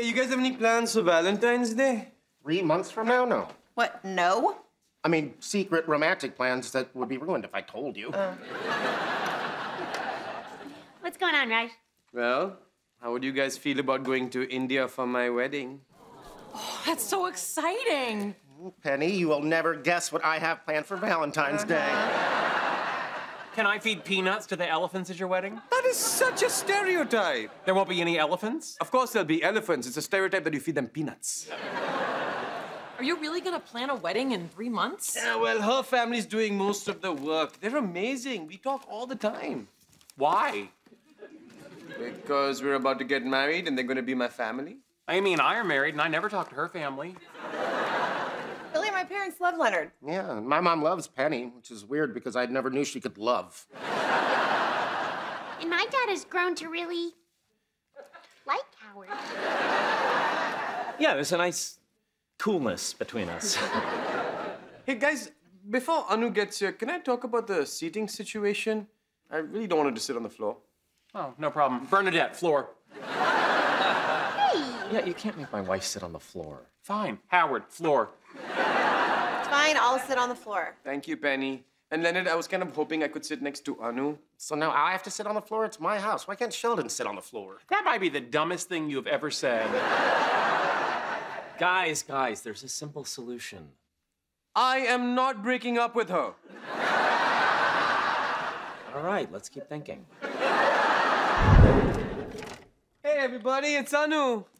Hey, you guys have any plans for Valentine's Day? Three months from now? No. What? No? I mean, secret romantic plans that would be ruined if I told you. Oh. What's going on, Raj? Well, how would you guys feel about going to India for my wedding? Oh, that's so exciting. Penny, you will never guess what I have planned for Valentine's Day. Uh-huh. Can I feed peanuts to the elephants at your wedding? That is such a stereotype. There won't be any elephants? Of course, there'll be elephants. It's a stereotype that you feed them peanuts. Are you really gonna plan a wedding in three months? Yeah, well, her family's doing most of the work. They're amazing. We talk all the time. Why? Because we're about to get married and they're going to be my family. Amy and I are married, and I never talk to her family. Really, my parents love Leonard. Yeah, my mom loves Penny, which is weird because I never knew she could love. And my dad has grown to really like Howard. Yeah, there's a nice coolness between us. Hey, guys, before Anu gets here, can I talk about the seating situation? I really don't want her to sit on the floor. Oh, no problem. Bernadette, floor. hey. yeah, you can't make my wife sit on the floor. Fine. Howard, floor. It's fine, I'll sit on the floor. Thank you, Penny. And Leonard, I was kind of hoping I could sit next to Anu. So now I have to sit on the floor? It's my house. Why can't Sheldon sit on the floor? That might be the dumbest thing you have ever said. Guys, guys, there's a simple solution. I am not breaking up with her. All right, let's keep thinking. Hey, everybody, it's Anu. Hey. Hey,